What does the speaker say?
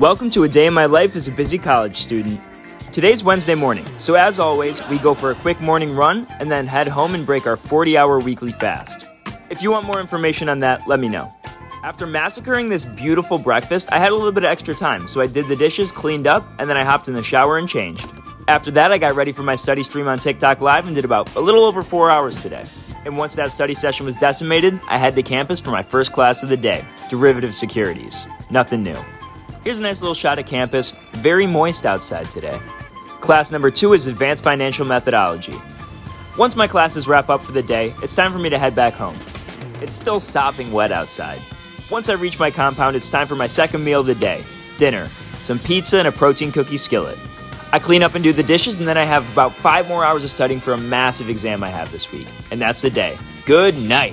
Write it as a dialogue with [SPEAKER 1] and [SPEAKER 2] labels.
[SPEAKER 1] Welcome to a day in my life as a busy college student. Today's Wednesday morning, so as always, we go for a quick morning run and then head home and break our 40 hour weekly fast. If you want more information on that, let me know. After massacring this beautiful breakfast, I had a little bit of extra time, so I did the dishes, cleaned up, and then I hopped in the shower and changed. After that, I got ready for my study stream on TikTok Live and did about a little over four hours today. And once that study session was decimated, I head to campus for my first class of the day Derivative Securities. Nothing new. Here's a nice little shot of campus. Very moist outside today. Class number two is Advanced Financial Methodology. Once my classes wrap up for the day, it's time for me to head back home. It's still sopping wet outside. Once I reach my compound, it's time for my second meal of the day dinner. Some pizza and a protein cookie skillet. I clean up and do the dishes, and then I have about five more hours of studying for a massive exam I have this week. And that's the day. Good night.